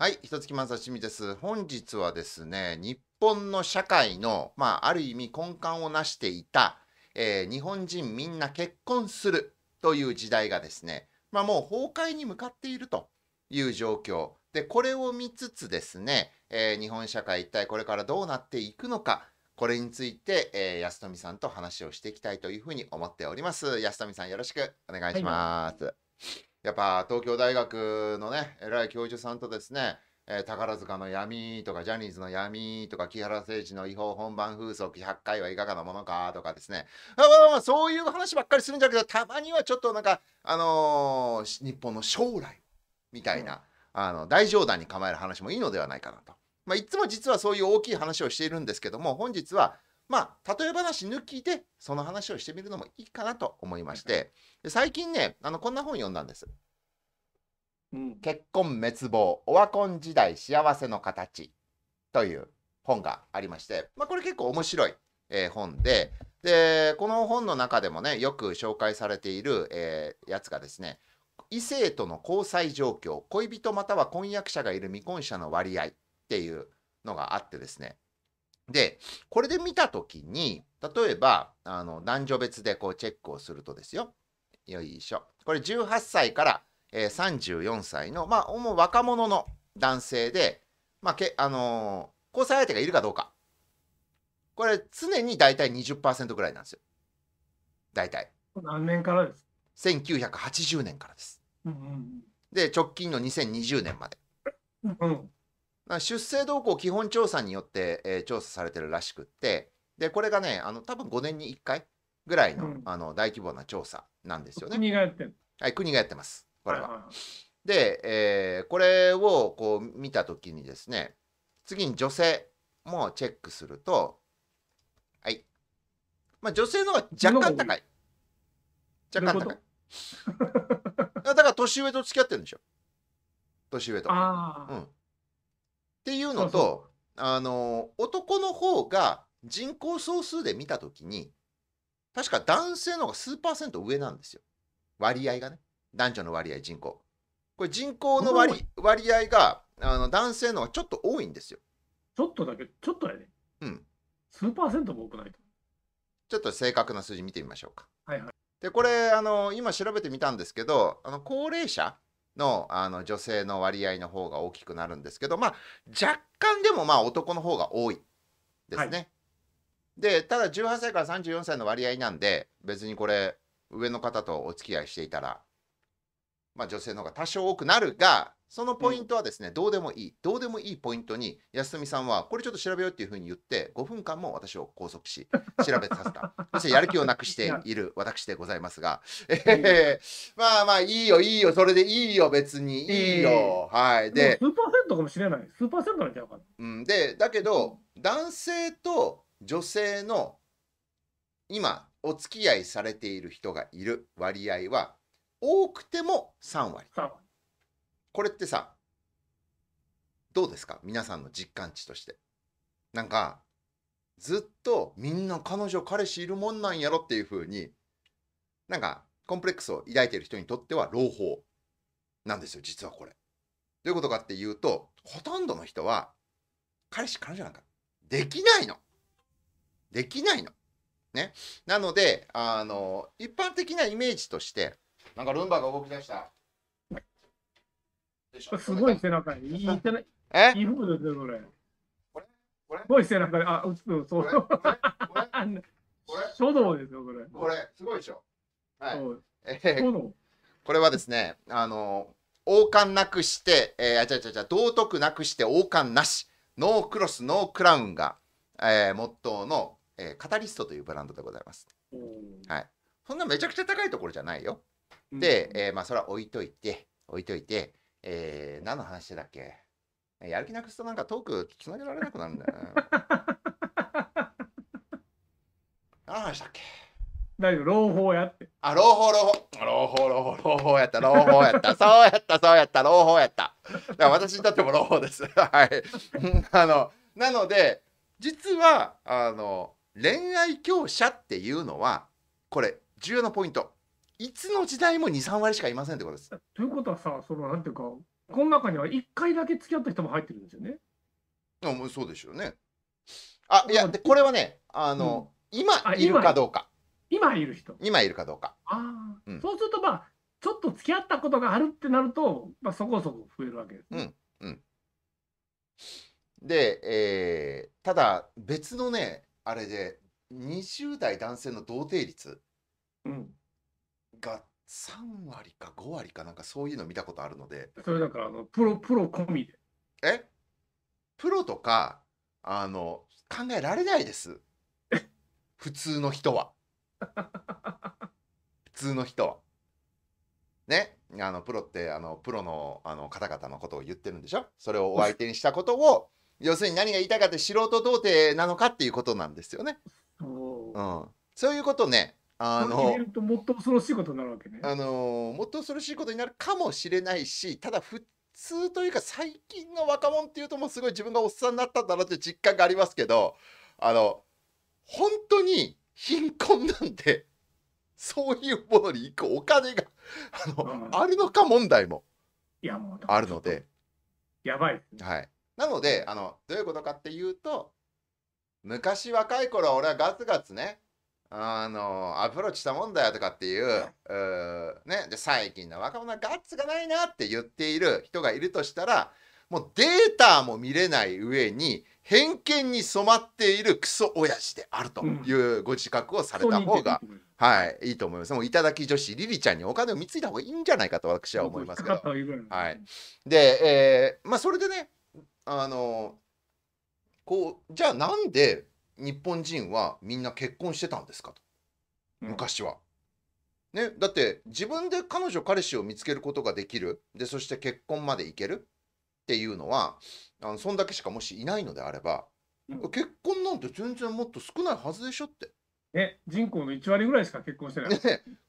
はい、一月正清です。本日はですね、日本の社会の、まあ、ある意味根幹をなしていた、えー日本人みんな結婚するという時代がですね、まあ、もう崩壊に向かっているという状況。で、これを見つつですね、えー日本社会一体これからどうなっていくのか、これについて、えー安富さんと話をしていきたいというふうに思っております。安富さんよろしくお願いします。やっぱ東京大学のね偉い教授さんとですね、えー宝塚の闇とかジャニーズの闇とか木原誠二の違法本番風俗100回はいかがなものかとかですねあまあまあそういう話ばっかりするんじゃなくてたまにはちょっとなんかあのーし日本の将来みたいな、あの大冗談に構える話もいいのではないかなと。まあ、いつも実はそういう大きい話をしているんですけども本日はまあ例え話抜きでその話をしてみるのもいいかなと思いましてで最近ねあのこんな本読んだんです。うん。結婚滅亡オワコン時代幸せの形という本がありまして、まあ、これ結構面白い、えー本ででこの本の中でもねよく紹介されている、えーやつがですね異性との交際状況恋人または婚約者がいる未婚者の割合っていうのがあってですねでこれで見た時に例えばあの男女別でこうチェックをするとですよよいしょこれ18歳からえー34歳の、まあ、主若者の男性で、まあけあのー交際相手がいるかどうか。これ、常に大体20%ぐらいなんですよ。大体。何年からです1980年からです。うんで、直近の2020年まで。うん出生動向基本調査によって、えー調査されてるらしくって、で、これがね、あの多分5年に1回ぐらいの,、うんあの大規模な調査なんですよね。国がやってる。はい、国がやってます。これは。いいで、えーこれをこう見たときにですね、次に女性もチェックすると、はい。まあ、女性の方が若干高い。若干高い。だから年上と付き合ってるんでしょ。年上と。ああ、うん。っていうのと、あの男の方が人口総数で見たときに、確か男性の方が数パーセント上なんですよ。割合がね。男女の割合、人口。これ人口の割割合があの男性の方がちょっと多いんですよ。ちょっとだけ、ちょっとやね。うん。数パーセントも多くないと。ちょっと正確な数字見てみましょうか。はいはい。で、これ、あの今調べてみたんですけど、あの高齢者のあの女性の割合の方が大きくなるんですけど、まあ、若干でもまあ男の方が多いですね。はで、ただ18歳から34歳の割合なんで、別にこれ、上の方とお付き合いしていたら、まあ、女性の方が多少多くなるが、そのポイントはですね、どうでもいい、どうでもいいポイントに、安富さんは、これちょっと調べようっていうふうに言って、5分間も私を拘束し、調べさせた。そしてやる気をなくしている私でございますが、えー まあまあ、いいよ、いいよ、それでいいよ、別にいいよ。はい。で数パーセントかもしれない。数パーセントなんちゃうかな。うん、で、だけど、男性と女性の今、お付き合いされている人がいる割合は、多くても3割。さあ、これってさ、どうですか？皆さんの実感値として。なんか、ずっとみんな彼女、彼氏いるもんなんやろっていう風に、なんか、コンプレックスを抱いている人にとっては朗報なんですよ、実はこれ。どういうことかっていうと、ほとんどの人は、彼氏、彼女なんかできないの。できないの。ね。なので、あの、一般的なイメージとして、なんかルンバが動き出した。すごい背中に。いい背中、え？いい服ですね、それ。これ？これ？すごい背中に、あ、うつ、うんそう。これ？これ？あんなこれ？書道ですよ、それ。これ？すごいでしょ？はい。えー。これはですね、あの王冠なくして、えー、あ、ちゃちゃちゃ、道徳なくして王冠なし、 no cross、no crown が、えー、モットーの、えーカタリストというブランドでございます。はい。そんなめちゃくちゃ高いところじゃないよ。うんで、えーまあ、それは置いといて、置いといて、えー、何の話だっけ？やる気なくすとなんかトークつなげられなくなるんだよな。何の話だっけ？大丈夫、朗報やって。あ、朗報、朗報。朗報、朗報、朗報やった、朗報やった。そうやった、そうやった、朗報やった。だから私にとっても朗報です。はい。あの、なので、実は、あの、恋愛強者っていうのは、これ、重要なポイント。いつの時代も2、3割しかいませんってことです。ということはさ、その、なんていうか、この中には1回だけ付き合った人も入ってるんですよね。あもうそうでしょうね。あいやでこれはねあの、今あいるかどうか今いる人。今いるかどうか。ああ、うんそうするとまあちょっと付き合ったことがあるってなると、まあ、そこそこ増えるわけです、ね。で、えーただ別のねあれで20代男性の童貞率うん。が3割か5割かなんかそういうの見たことあるので。それだからあのプロプロ込みで。え？プロとかあの考えられないです。普通の人は。普通の人は。ね？あのプロってあのプロのあの方々のことを言ってるんでしょ？それをお相手にしたことを 要するに何が言いたいかって素人童貞なのかっていうことなんですよね、う。ん、そういうことねあのもっと恐ろしいことになるわけね。あのもっと恐ろしいことになるかもしれないしただ普通というか最近の若者っていうともうすごい自分がおっさんになったんだなっていう実感がありますけどあの本当に貧困なんてそういうものに行くお金があの、うんあるのか問題もあるので、やばいですね。はい、なのであのどういうことかっていうと昔若い頃俺はガツガツねあのアプローチしたもんだよとかっていううーね、で最近の若者はガッツがないなって言っている人がいるとしたらもうデータも見れない上に偏見に染まっているクソ親父であるというご自覚をされた方が、はい、いいと思います。もう頂き女子リリちゃんにお金を貢いだ方がいいんじゃないかと私は思いますけど。はい。で、えーまあそれでねあのこうじゃあなんで日本人はみんな結婚してたんですかと。うん。昔は。ね、だって自分で彼女彼氏を見つけることができる。でそして結婚までいける。っていうのはあのそんだけしかもしいないのであれば、うん。結婚なんて全然もっと少ないはずでしょって。ね、人口の1割ぐらいしか結婚してない。ね、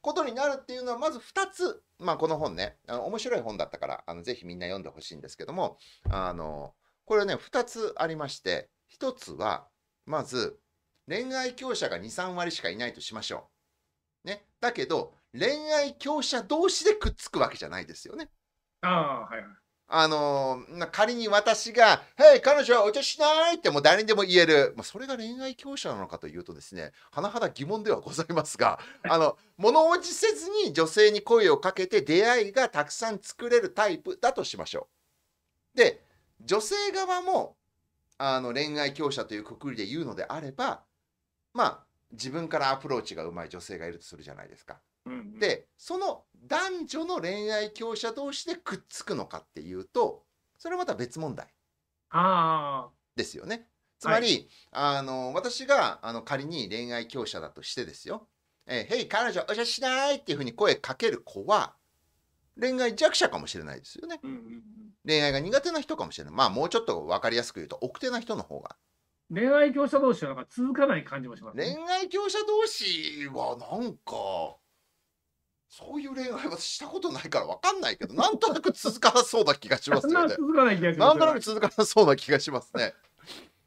ことになるっていうのはまず2つ、まあ、この本ねあの面白い本だったからあのぜひみんな読んでほしいんですけどもあのこれね2つありまして1つはまず恋愛強者が23割しかいないとしましょう。ね、だけど恋愛強者同士でくっつくわけじゃないですよね。ああ、はいはい。あのーな仮に私が「へい彼女はお茶しない!」ってもう誰にでも言える、まあ、それが恋愛強者なのかというとですね甚だ疑問ではございますがあの物おじせずに女性に声をかけて出会いがたくさん作れるタイプだとしましょう。で女性側もあの恋愛強者というくくりで言うのであればまあ自分からアプローチがうまい女性がいるとするじゃないですか。うんうん、でその男女の恋愛強者同士でくっつくのかっていうとそれはまた別問題あですよね。つまり、あの私があの仮に恋愛強者だとしてですよ「えー、へい彼女お茶しない!」っていうふうに声かける子は恋愛弱者かもしれないですよね。あ、うんうんうん。恋愛が苦手な人かもしれない。まあもうちょっと分かりやすく言うと奥手な人の方が。恋愛業者同士はなんか続かない感じもします、ね。恋愛強者同士はなんかそういう恋愛はしたことないから分かんないけどなんとなく続かなそうな気がしますよね。続かない気がしますなんとなく続かなそうな気がしますね。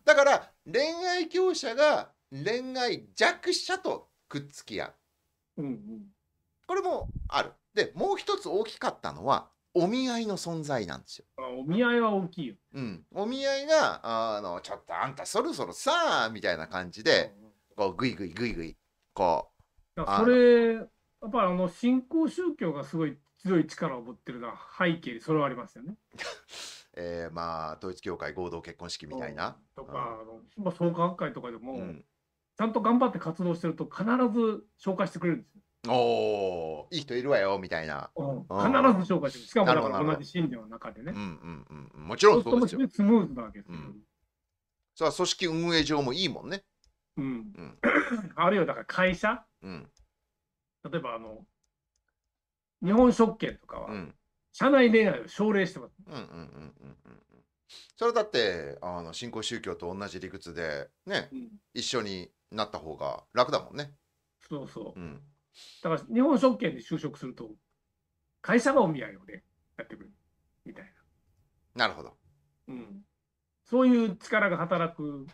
だから恋愛強者が恋愛弱者とくっつき合う。うんうん。これもある。でもう一つ大きかったのはお見合いの存在なんですよ。あお見合いは大きいよ。うん、お見合いがあのちょっとあんたそろそろさあみたいな感じでこうグイグイグイグイこだからそれ、やっぱりあの新興宗教がすごい強い力を持ってるのは背景にそれはありますよね。う、えーまあ統一教会合同結婚式みたいな。とか、あのまあ、創価学会とかでも、うん、ちゃんと頑張って活動してると必ず紹介してくれるんですよ。おーいい人いるわよみたいな。うんうん必ず紹介してくれる。しかもだか同じ信者の中でねうん。うんうんうん、もちろんそうですよ。スムーズなわけですよ。うんそれは組織運営上もいいもんね。うんうん あるいはだから会社、うん例えばあの日本食券とかは、うん社内恋愛を奨励してます。うんうんうんうんうんうんそれだってあの新興宗教と同じ理屈でねうん一緒になった方が楽だもんね。そうそう。うんだから日本食券に就職すると会社がお見合いをねやってくるみたいなるほど。な、うん、そういう力が働く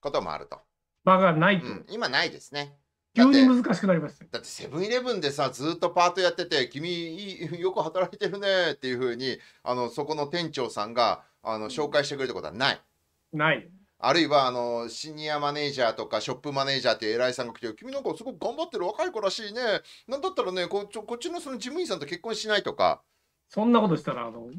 こともあると。場がないと、うん、今ないですね。急に難しくなりましたよ。だってセブンイレブンでさずっとパートやってて「君よく働いてるね」っていうふうにあのそこの店長さんがあの紹介してくれたことはない。ない。あるいはあのシニアマネージャーとかショップマネージャーっていう偉いさんが来て「君なんかすごく頑張ってる若い子らしいね。なんだったらねこっちこっちのその事務員さんと結婚しない」とか、そんなことしたら、あの、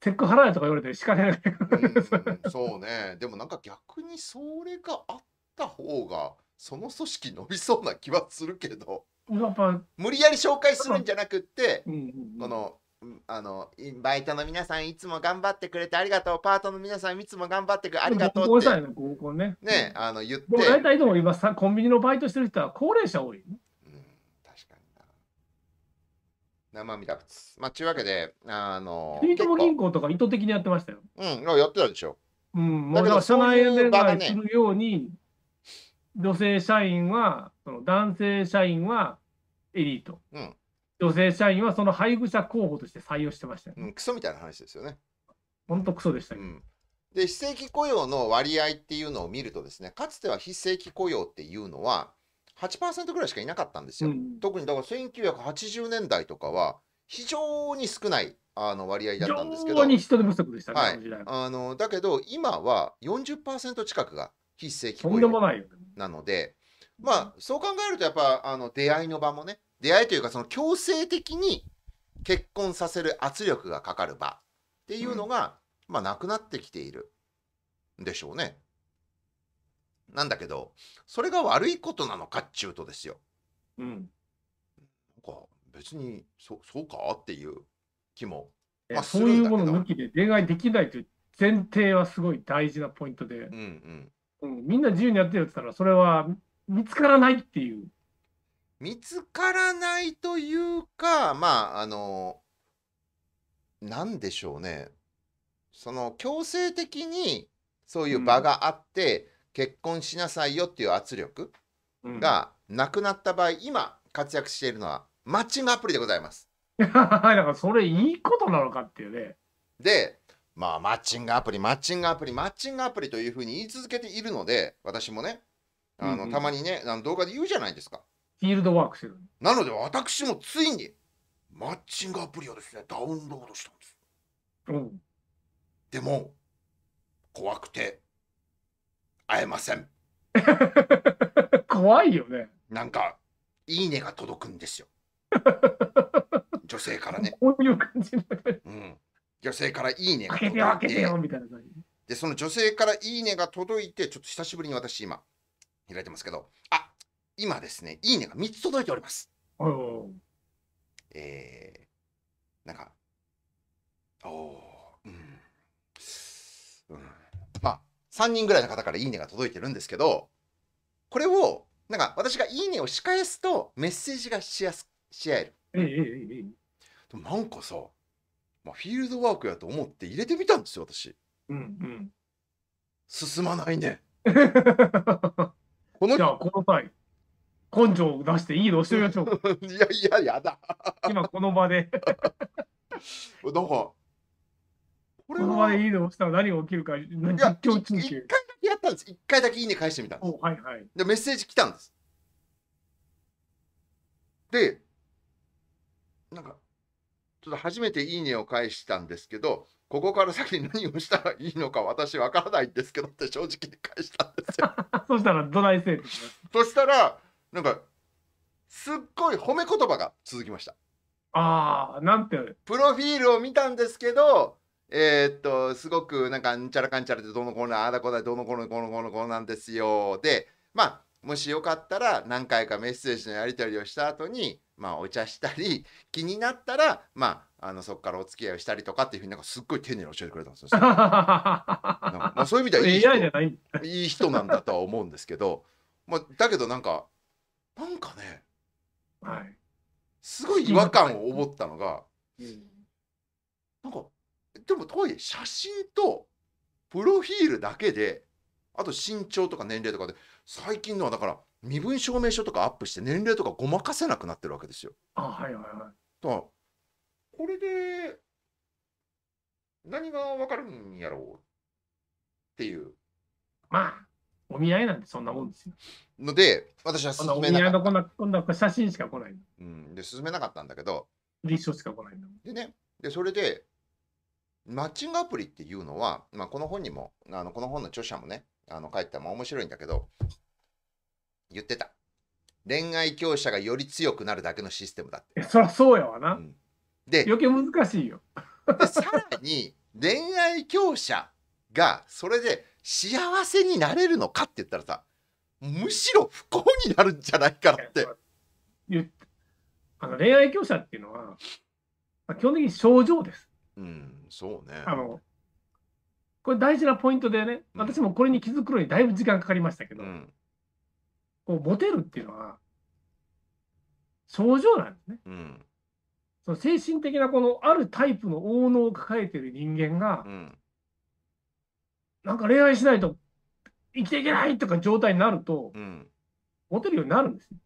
テック払えとか言われて仕方ない。うん そうね。でもなんか逆にそれがあった方がその組織伸びそうな気はするけど。やっぱ、無理やり紹介するんじゃなくってうんうんうん。このうんあのいバイトの皆さんいつも頑張ってくれてありがとうパートの皆さんいつも頑張ってくれてありがとうってね、ね。ねあの言って大体でも今さ、コンビニのバイトしてる人は高齢者多い、ね。うん、確かにな。生身だつ。まあ、ちゅうわけで、あの、住友銀行とか意図的にやってましたよ。うん、やってたでしょ。うん、もだけど社内そういう場がね恋愛するように、女性社員は、その男性社員はエリート。うん女性社員はその配偶者候補として採用してましたよ、ね。うん、クソみたいな話ですよね。ほんとクソでした。うん。で、非正規雇用の割合っていうのを見るとですね、かつては非正規雇用っていうのは8%ぐらいしかいなかったんですよ。うん特にだから1980年代とかは非常に少ないあの割合だったんですけど非常、に人手不足でしたね、はいあのだけど今は40%近くが非正規と雇用んでもないよ。なので、まあそう考えるとやっぱあの出会いの場もね出会いというかその強制的に結婚させる圧力がかかる場っていうのが、まあなくなってきているんでしょうね。なんだけどそれが悪いことなのかっちゅうとですよ。うん。なんか別にそそうかっていう気も。まあそういうもの抜きで恋愛できないという前提はすごい大事なポイントでう、んうん。うん、みんな自由にやってるって言ったら、それは見つからないっていう。見つからないというかまああのなんでしょうねその強制的にそういう場があって、結婚しなさいよっていう圧力うん、がなくなった場合今活躍しているのはマッチングアプリでございます。だからそれいいことなのかっていうね。でまあマッチングアプリマッチングアプリマッチングアプリというふうに言い続けているので私もねあの、うんうんたまにねあの動画で言うじゃないですか。フィールドワークしてる。なので私もついにマッチングアプリをですねダウンロードしたんです。うん。でも怖くて会えません。怖いよね。なんかいいねが届くんですよ。女性からね。こういう感じの。うん。女性からいいねが開けてよ、開けてよ、みたいな感じ。でその女性からいいねが届いてちょっと久しぶりに私今開いてますけどあ今ですねいいねが3つ届いております。えー、なんか、おーうん、うん。まあ、3人ぐらいの方からいいねが届いてるんですけど、これを、なんか私がいいねを仕返すとメッセージがしやす、し合える。ええええええ。でもなんかさ、まあ、フィールドワークやと思って入れてみたんですよ、私。うん進まないね。うん。このじゃあ、この際、根性を出していいの？押してみましょう。いやいや、やだ。今、この場で、なんか、これこの場は、いでいいの押したら何が起きるか、実や、況一回だ。けやったんです。一回だけいいね返してみたんです。おはいはい。で、メッセージ来たんです。で、なんか、ちょっと初めていいねを返したんですけど、ここから先に何をしたらいいのか私わからないんですけどって正直に返したんですよ。そしたら、どないせいってきます。そしたら、なんか、すっごい褒め言葉が続きました。ああ、なんて、プロフィールを見たんですけど、えーっと、すごくなんか、んちゃらかんちゃらでどうのこうの、ああだこうだ、どうのこうの、こうのこうのこうなんですよ。で、まあ、もしよかったら何回かメッセージのやり取りをした後に、まあ、お茶したり、気になったら、まあ、あのそこからお付き合いをしたりとかっていうふうになんかすっごい丁寧に教えてくれたんですよ。なんかまあ、そういう意味ではいい人。いい人なんだとは思うんですけど、まあ、だけどなんか、なんかね、はい。すごい違和感を思ったのが、うんなんか、でもとはいえ写真とプロフィールだけで、あと身長とか年齢とかで、最近のはだから身分証明書とかアップして年齢とかごまかせなくなってるわけですよ。あはいはいはい。だこれで何がわかるんやろうっていう。まあ、お見合いなんてそんなもんですよ。ので私は進めなかった見合いのこんな、こんな写真しか来ないの。うん、で進めなかったんだけど立証しか来ないの。でねでそれでマッチングアプリっていうのは、まあ、この本にもあのこの本の著者もねあの書いてたまあ面白いんだけど言ってた恋愛強者がより強くなるだけのシステムだって。え、そりゃそうやわな。うんで余計難しいよ。でさらに恋愛強者がそれで幸せになれるのかって言ったらさむしろ不幸になるんじゃないかなって。あの恋愛強者っていうのは、まあ、基本的に症状です。うんそうね。あのこれ大事なポイントでね、うん私もこれに気づくのにだいぶ時間かかりましたけど、うんこうモテるっていうのは症状なんですね。うんその精神的なこのあるタイプの大脳を抱えている人間が、うんなんか恋愛しないと生きていけないとか状態になると、うんモテるようになるんですよ。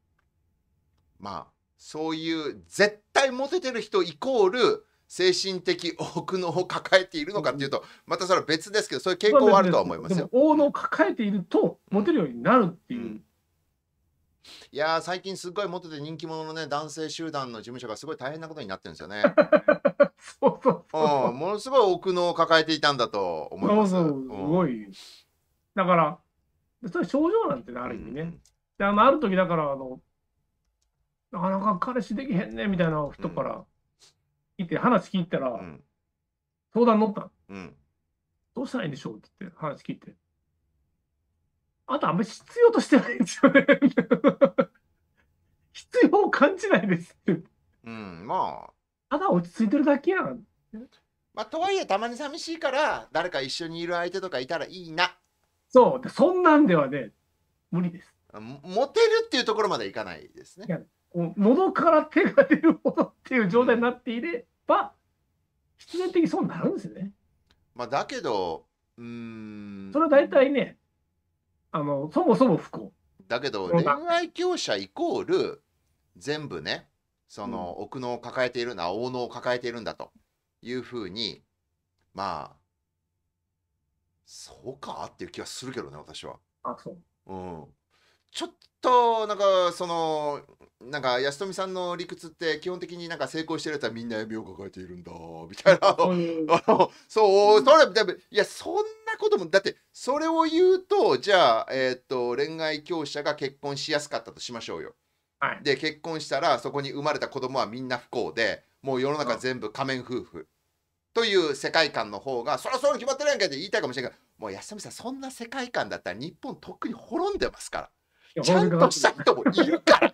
まあそういう絶対モテてる人イコール精神的奥のを抱えているのかっていうとまたそれは別ですけどそういう傾向はあるとは思いますよ。大脳を抱えているとモテるようになるっていう。うんいやー最近すっごいモテて人気者のね男性集団の事務所がすごい大変なことになってるんですよね。そうそうそううん、ものすごい奥のを抱えていたんだと思います。そうそう、すうんごい。だから、それ症状なんてね、ある意味ね。で、あの、ある時だから、あの、なかなか彼氏できへんねみたいな人から聞いて、話聞いたら、うん相談乗ったのうんどうしたらいいんでしょうって言って、話聞いて。あと、あんまり必要としてないんですよね。必要を感じないですって。うん、まあただ落ち着いてるだけやん。まあとはいえたまに寂しいから誰か一緒にいる相手とかいたらいいなそう。で、そんなんではね、無理です。もモテるっていうところまでいかないですねい。やこう喉から手が出るほどっていう状態になっていれば、必然的にそうなるんですよね。まあだけどうーんそれは大体ね、あの、そもそも不幸。だけど恋愛強者イコール全部ねその奥のを抱えているな大脳を抱えているんだというふうにまあそうか？っていう気はするけどね私は。あ、そう。うん、ちょっとなんかそのなんか安富さんの理屈って基本的になんか成功してるやつはみんな闇を抱えているんだみたいな そうそうそれでもいやそんなこともだってそれを言うとじゃあ、えーっと恋愛強者が結婚しやすかったとしましょうよ。はい。で結婚したらそこに生まれた子供はみんな不幸でもう世の中全部仮面夫婦という世界観の方がそりゃそうに決まってるやんけって言いたいかもしれないけどもう安富さんそんな世界観だったら日本とっくに滅んでますから。ちゃんとした人もいるから。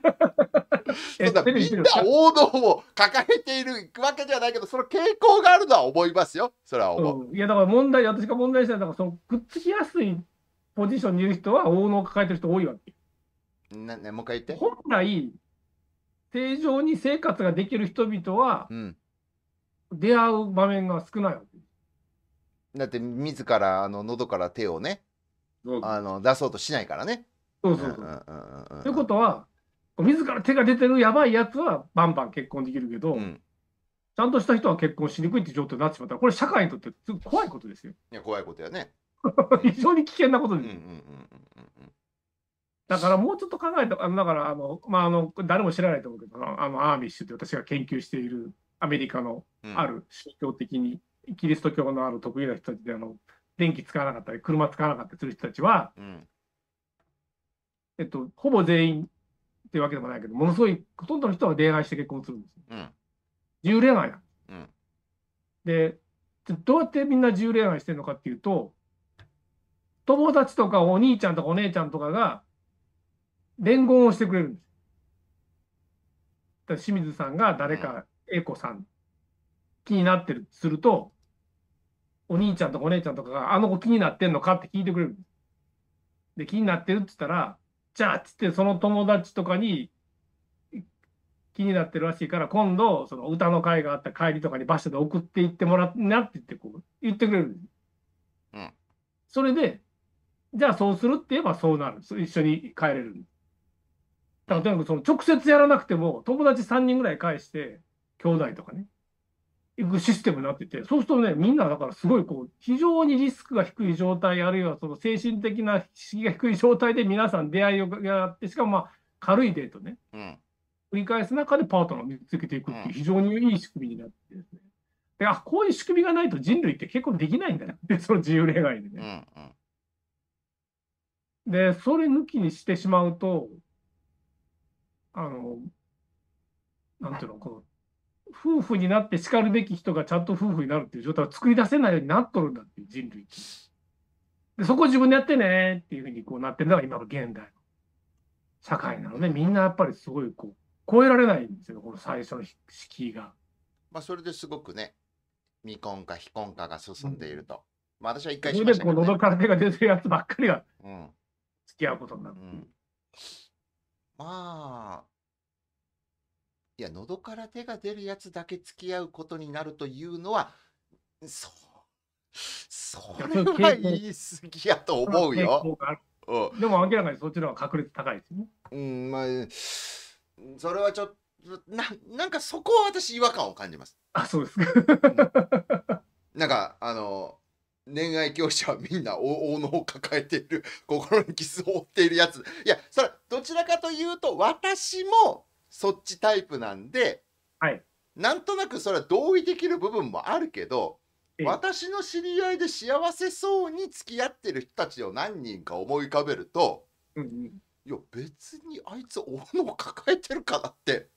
え そんなみんな王道を抱えているわけではないけど、その傾向があるのは思いますよ。それは思う。うんいや、だから問題、私が問題したのは、だからそのくっつきやすいポジションにいる人は、大脳を抱えてる人多いわけ。なね、もう一回言って。本来、正常に生活ができる人々は、うん。出会う場面が少ないわけ。だって自らあの喉から手をね、そうあの出そうとしないからね。そうそうそう。ということは、自ら手が出てるやばいやつはバンバン結婚できるけど、うん。ちゃんとした人は結婚しにくいって状態になってしまったら、これ社会にとってすごい怖いことですよ。いや怖いことやね。非常に危険なことです。だからもうちょっと考えた、だからあの、まあ、あの誰も知らないと思うけど、あのアーミッシュって私が研究しているアメリカのうん。ある宗教的にキリスト教のある得意な人たちで、あの電気使わなかったり、車使わなかったりする人たちは、うん。えっと、ほぼ全員っていうわけでもないけど、ものすごい、ほとんどの人は恋愛して結婚するんですよ。うん。自由恋愛うん。で、どうやってみんな自由恋愛してるのかっていうと、友達とかお兄ちゃんとかお姉ちゃんとかが伝言をしてくれるんです。清水さんが誰か A 子さん気になってるとすると、お兄ちゃんとかお姉ちゃんとかがあの子気になってんのかって聞いてくれるんで気になってるって言ったら、じゃあっつってその友達とかに気になってるらしいから、今度、その歌の会があった帰りとかに馬車で送っていってもらってなって言ってこう言ってくれる。うんそれで、じゃあそうするって言えばそうなる。一緒に帰れる。だからとにかくその直接やらなくても、友達3人ぐらい返して、兄弟とかね。いくシステムになってて、そうするとね、みんなだからすごいこう、非常にリスクが低い状態、あるいはその精神的な刺激が低い状態で皆さん出会いをやって、しかもまあ軽いデートね、うん。繰り返す中でパートナーを見つけていくっていう非常にいい仕組みになってですね。で、あ、こういう仕組みがないと人類って結構できないんだな って、その自由恋愛でうん。ね。うん。で、それ抜きにしてしまうと、あの、なんていうの、この、夫婦になって叱るべき人がちゃんと夫婦になるっていう状態を作り出せないようになっとるんだっていう人類。で、そこを自分でやってねっていうふうにこうなってるのが今の現代の社会なので、みんなやっぱりすごいこう、超えられないんですよ、この最初の敷居が。まあ、それですごくね、未婚化、非婚化が進んでいると。まあ、私は一回そしましたけど、ね。喉から手が出てるやつばっかりがうん。付き合うことになるう。ん。まあ、いや、喉から手が出るやつだけ付き合うことになるというのは、そう、それは言い過ぎやと思う傾よ。でも明らかにそっちの方が確率高いですよね。うん、まあ、それはちょっと、ななんかそこは私違和感を感じます。あ、そうですか。なんか、あの、恋愛教師はみんなお大野を抱えている、心に傷を負っているやつ。いや、それはどちらかというと、私もそっちタイプなんで、はい。なんとなくそれは同意できる部分もあるけど、ええ私の知り合いで幸せそうに付き合ってる人たちを何人か思い浮かべると、うんうん、いや、別にあいつ大野を抱えてるからって。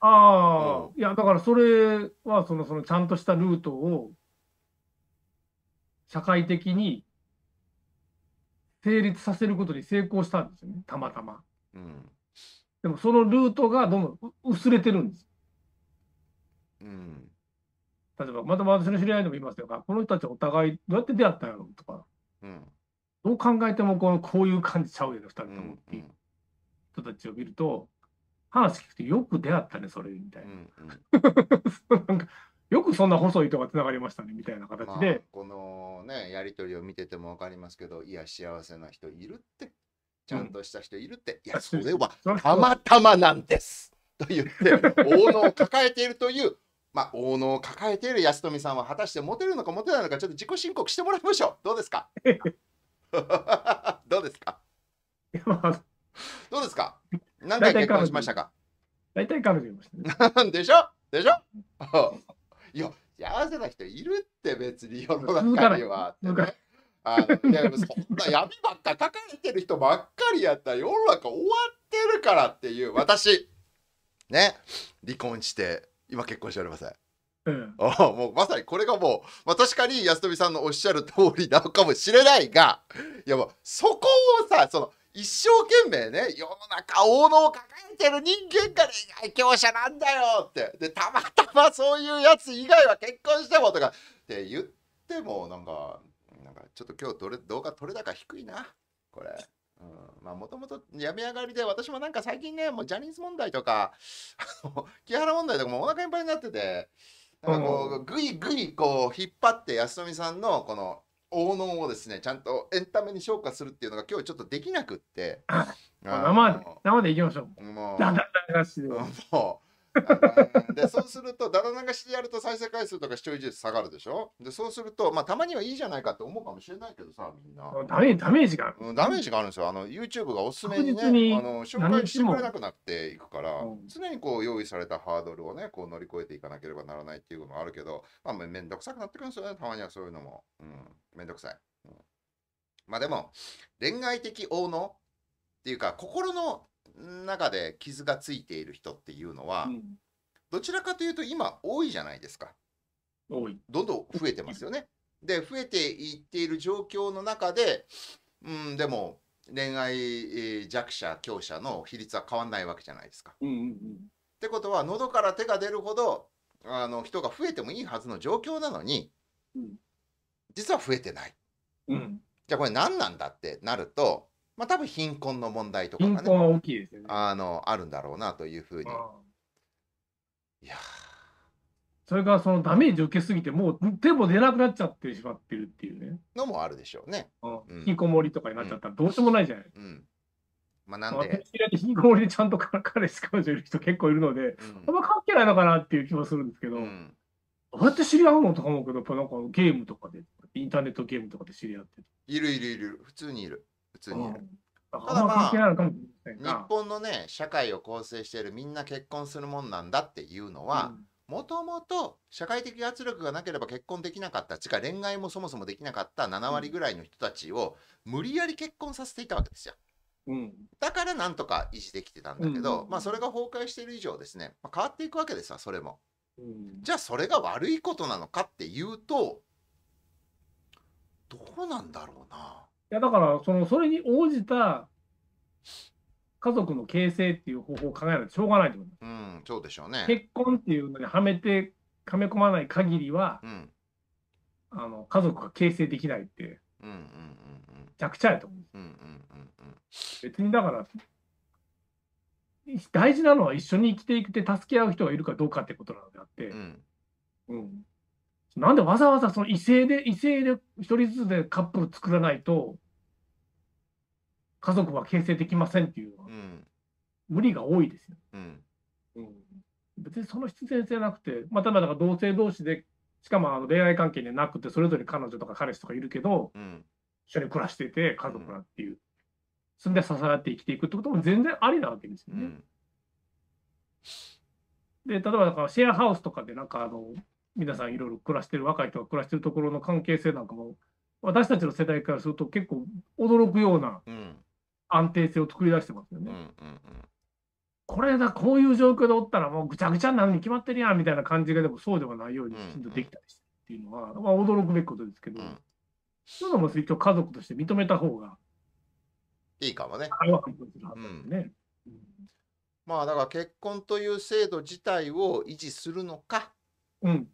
ああ、いや、だからそれはその、そのちゃんとしたルートを社会的に成立させることに成功したんですよね、たまたま。うん。でもそのルートがどんどんう薄れてるんです。うん。例えば、また私の知り合いでも言いますよが、この人たちお互いどうやって出会ったんやろとか、うん。どう考えてもこのこういう感じちゃうよね、二人とうん。もっていう人たちを見ると、話聞くとよく出会ったね、それみたいな。うん。うん。なんかよくそんな細い糸がつながりましたねみたいな形まあで、、このねやり取りを見てても分かりますけどいや幸せな人いるってちゃんとした人いるって、いやそれは たまたまなんです。と言って 大野を抱えているというまあ大野を抱えている安富さんは果たしてモテるのかモテないのかちょっと自己申告してもらいましょう。どうですか？どうですか？まあどうですか？何回結婚しましたか？大体彼女いましたね。でしょ？でしょ？いや幸せな人いるって別に世の中には。あのでもそんな闇ばっか抱えてる人ばっかりやったら世の中終わってるからっていう。私ね離婚して今結婚しておりません。うん、あもうまさにこれがもう、まあ、確かに安富さんのおっしゃる通りなのかもしれないがいやもうそこをさその一生懸命ね世の中大野を抱えてる人間が恋愛強者なんだよって。でたまたまそういうやつ以外は結婚してもとかって言ってもなんかなんかちょっと今日どれ動画取れ高低いな。これ。うん、まあもともと病み上がりで私もなんか最近ねもうジャニーズ問題とか 木原問題とかもお腹いっぱいになっててなんかこうぐいぐいこう引っ張って安富さんのこの大能をですねちゃんとエンタメに昇華するっていうのが今日ちょっとできなくって。生で生でいきましょう。のもうで。そうするとだだ流しでやると再生回数とか視聴率下がるでしょ？でそうするとまあたまにはいいじゃないかって思うかもしれないけどさみんな。ダメダメージがある。うん、ダメージがあるんですよ。あの YouTube がおすすめにね、あの紹介してくれなくなっていくから、うん常にこう用意されたハードルをね、こう乗り越えていかなければならないっていうのもあるけど、まあめめんどくさくなってくるんですよね、たまにはそういうのも。うん、めんどくさい。うん、まあでも、恋愛的応能っていうか、心の中で傷がついている人っていうのは、うんどちらかというと今多いじゃないですか。多い。どんどん増えてますよね。で増えていっている状況の中で、うん、でも恋愛えー弱者強者の比率は変わんないわけじゃないですか。うんうんってことは喉から手が出るほどあの人が増えてもいいはずの状況なのにうん実は増えてない。うん。うん。じゃあこれ何なんだってなると、まあ、多分貧困の問題とかがね貧困は大きいですよね。あのあるんだろうなというふうに。いやそれからそのダメージを受けすぎて、もう手も出なくなっちゃってしまってるっていうね。ーのもあるでしょうね。うんきこもりとかになっちゃったらどうしようもないじゃない。うん。まあなん私で、きこもりでちゃんと彼氏彼女いる人結構いるので、うんあんま関係ないのかなっていう気もするんですけど、うんどうやって知り合うのとか思うけど、やっぱなんかゲームとかで、インターネットゲームとかで知り合ってる。いるいるいる普通にいる普通に。ただまあ日。本のね社会を構成しているみんな結婚するもんなんだっていうのはもともと社会的圧力がなければ結婚できなかったつか恋愛もそもそもできなかった7割ぐらいの人たちを無理やり結婚させていたわけですよ。うん。うんだからなんとか維持できてたんだけど、うん。まあそれが崩壊している以上ですね、まあ、変わっていくわけですわそれも。うん。じゃあそれが悪いことなのかっていうとどうなんだろうな。いやだからそのそれに応じた家族の形成っていう方法を考えないとしょうがないと思います。うんそうでしょうね。結婚っていうのにはめてはめ込まない限りはうん。あの家族が形成できないってうんうんうんめちゃくちゃやと思う。うんうんうんうん。別にだから大事なのは一緒に生きていくて助け合う人がいるかどうかってことなのであって。う、ん。うんなんでわざわざその異性で異性で一人ずつでカップル作らないと家族は形成できませんっていうのはうん。無理が多いですよ。うん。うん。別にその必然性なくて、またまだから同性同士で、しかもあの恋愛関係になくて、それぞれ彼女とか彼氏とかいるけど、うん。一緒に暮らしてて、家族だっていう、それで支え合って生きていくってことも全然ありなわけですよね。うん。で、例えばだからシェアハウスとかで、なんかあの、皆さんいろいろ暮らしてる、若い人が暮らしてるところの関係性なんかも、私たちの世代からすると結構驚くようなうん。安定性を作り出してますよね。うんうんこれだ、こういう状況でおったらもうぐちゃぐちゃになるに決まってるやんみたいな感じがでもそうではないようにうんきちんとできたりしてっていうのは、まあ、驚くべきことですけど、うん。そういうのも一応家族として認めた方がいいかもね。まあだから結婚という制度自体を維持するのか。うん。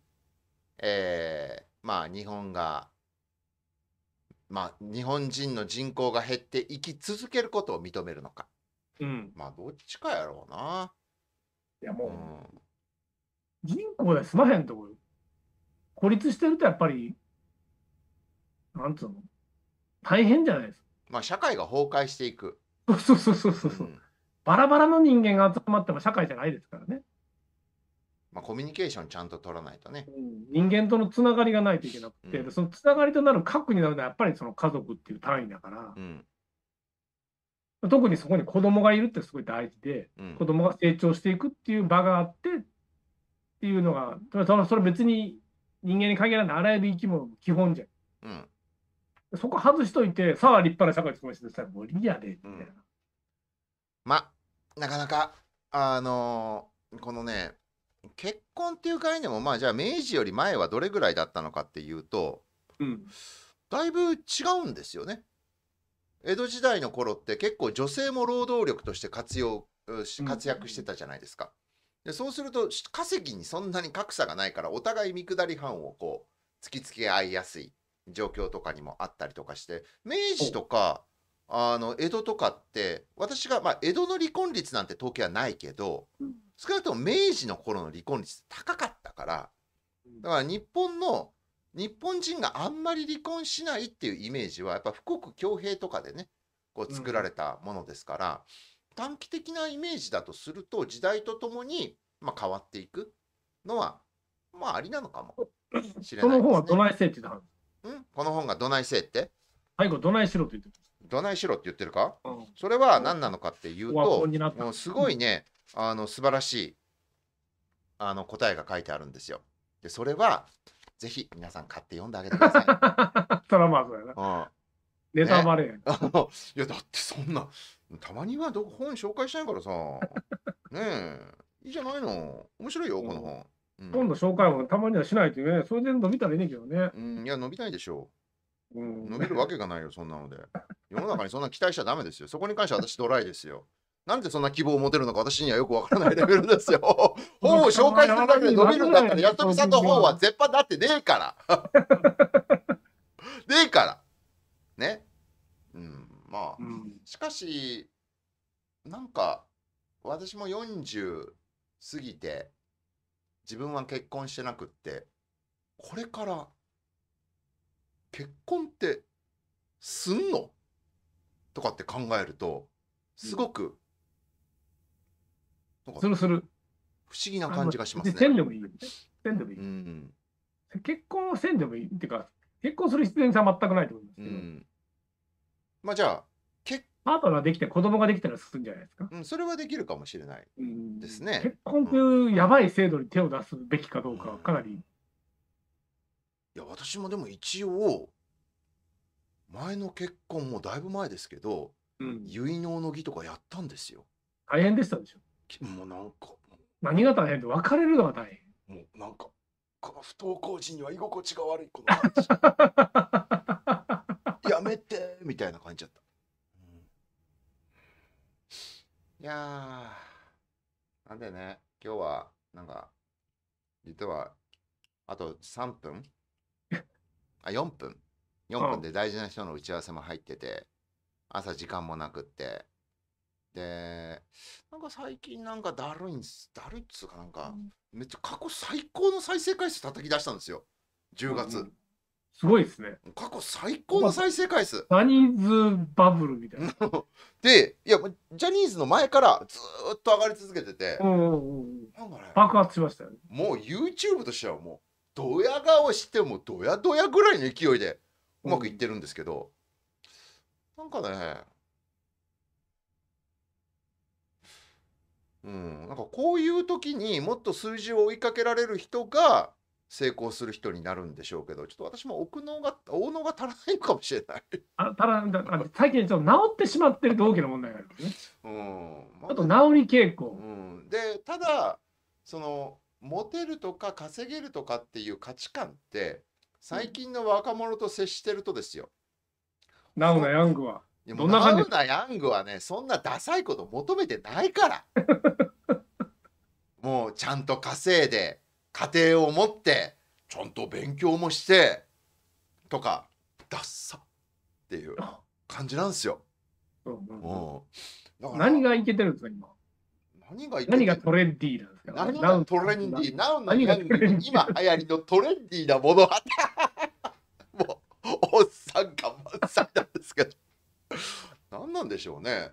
えーまあ日本がまあ日本人の人口が減って生き続けることを認めるのかうん。まあどっちかやろうな、いやもうん、う、人口で済まへんところ。孤立してるとやっぱり、なんつうの？大変じゃないですまあ社会が崩壊していく、か。そうそうそうそうそう。うんバラバラの人間が集まっても社会じゃないですからね。まあ、コミュニケーションちゃんと取らないとね。人間とのつながりがないといけなくて、うん。そのつながりとなる核になるのはやっぱりその家族っていう単位だからう、ん。特にそこに子供がいるってすごい大事で、うん。子供が成長していくっていう場があってっていうのが、それそれ別に人間に限らないあらゆる生き物の基本じゃん。うん。そこ外しといて、さあ立派な社会作りしてさ、もう無理やで、みたいな。まあなかなかあのーこのね結婚っていう概念もまあじゃあ明治より前はどれぐらいだったのかっていうとうん。だいぶ違うんですよね。江戸時代の頃って結構女性も労働力として活用活躍してたじゃないですか。でそうするとし稼ぎにそんなに格差がないからお互い見下り班をこう突きつけ合いやすい状況とかにもあったりとかして明治とかあの江戸とかって私が、まあ、江戸の離婚率なんて統計はないけどうん少なくとも明治の頃の離婚率高かったからだから日本の日本人があんまり離婚しないっていうイメージはやっぱ富国強兵とかでねこう作られたものですから、短期的なイメージだとすると時代とともに、まあ、変わっていくのはまあありなのかもしれそないです、ね。の本はどないせえって言ってたん？この本がどないせいって？最後、どないしろって言ってどないしろって言ってるか？たん。それは何なのかっていうともうすごいねあの素晴らしいあの答えが書いてあるんですよ。でそれはぜひ皆さん買って読んであげてください。そらまあそうやな。うん。ネタバレやん。あのいやだってそんなたまにはど本紹介しないからさ。ねえ。いいじゃないの。面白いよこの本、うん。今度紹介もたまにはしないとね、それで伸びたらいいねんけどね。うん、いや伸びないでしょう。うん。伸びるわけがないよそんなので。世の中にそんな期待しちゃダメですよ。そこに関しては私ドライですよなんでそんな希望を持てるのか私にはよくわからないレベルですよ。本を紹介するだけで伸びるんだったらやとみさんの本は絶版だってねえから。ねえから。ね。うん。まあ。うん。しかしなんか私も40過ぎて自分は結婚してなくってこれから結婚ってすんの？とかって考えるとすごく、するする。不思議な感じがしますあのせんね。でもいい。せんでもいい。うん、結婚はせんでもいいっていうか、結婚する必要性は全くないと思うんですけど、うん。まあじゃあ、けパートナーできて子供ができたら進むんじゃないですか。うん、それはできるかもしれない。うんですね結婚というやばい制度に手を出すべきかどうかはかなり、いや、私もでも一応、前の結婚もだいぶ前ですけど、うん結納の儀とかやったんですよ。大変でしたでしょ。きもうなんか、何が大変で別れるのが大変。もうなんか、この不登校時には居心地が悪い、この感じ。やめてみたいな感じだった。いやー、なんでね、今日は、なんか、実は、あと3分 あ、4分 ?4 分で大事な人の打ち合わせも入ってて、朝時間もなくって。で、なんか最近なんかだるいんす。だるいっつうかなんか、めっちゃ過去最高の再生回数叩き出したんですよ。10月。うんすごいですね。過去最高の再生回数。ジャニーズバブルみたいな。で、いや、ジャニーズの前からずーっと上がり続けてて、うんうんうんなんかね、爆発しましたよね。もう YouTube としてはもう、ドヤ顔してもドヤドヤぐらいの勢いでうまくいってるんですけど、なんかね、うん、なんかこういう時にもっと数字を追いかけられる人が成功する人になるんでしょうけど、ちょっと私も奥能が、大能が足らないのかもしれない。あただだあ最近ちょっと治ってしまってると大きな問題があるね。うん、あと治り傾向。うん、でただそのモテるとか稼げるとかっていう価値観って最近の若者と接してるとですよ。ナウなヤングは。どんな感じ？ナウなヤングはねそんなダサいこと求めてないから。もうちゃんと稼いで家庭を持ってちゃんと勉強もしてとかダッサっていう感じなんですよ。うんう何がいけてるんですか、今？何が何がトレンディーなんですか？何がトレンディー、ナウな何が今流行りのトレンディーなものは、もう、おっさんが満載なんですけど、何なんでしょうね。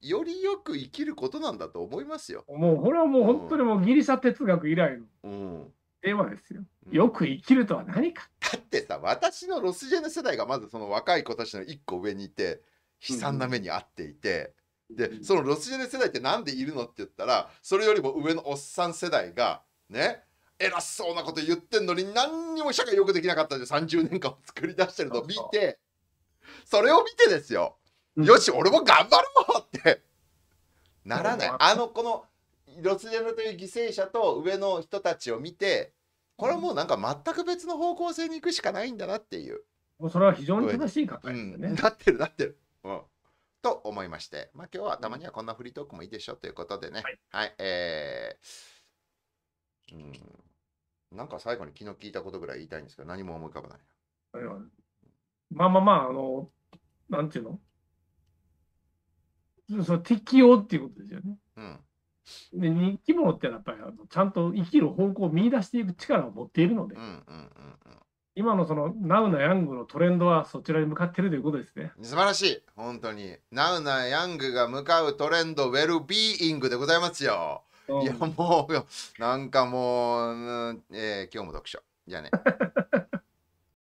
よりよく生きることなんだと思いますよ。もう、これはもう本当にもうギリシャ哲学以来のうん。テーマですよ。うんよく生きるとは何か。だってさ、私のロスジェネ世代がまずその若い子たちの一個上にいて、悲惨な目に遭っていて、で、そのロスジェネ世代ってなんでいるのって言ったら、それよりも上のおっさん世代が、ね、偉そうなこと言ってんのに何にも社会よくできなかったで30年間を作り出してるのを見て、それを見てですよ、うんよし、俺も頑張ろうって。ならない。うん。あの、このロスジェネという犠牲者と上の人たちを見て、これはもうなんか全く別の方向性に行くしかないんだなっていう。もうそれは非常に正しい考えうん、ですよね。なってるなってる。うん、と思いまして、まあ、今日はたまにはこんなフリートークもいいでしょということでね、はい、はい、えー、うん、なんか最後に昨日聞いたことぐらい言いたいんですけど、何も思い浮かばない。まあまあまあ、あの、なんていうの？その適応っていうことですよね。うん、で生き物ってやっぱりあのちゃんと生きる方向を見出していく力を持っているのでうん、、うん、今のそのナウなヤングのトレンドはそちらに向かっているということですね。うん。素晴らしい。本当に。ナウなヤングが向かうトレンド、ウェルビーイングでございますよ。うんいや、もう、なんかもう、うんえー今日も読書。じゃあね。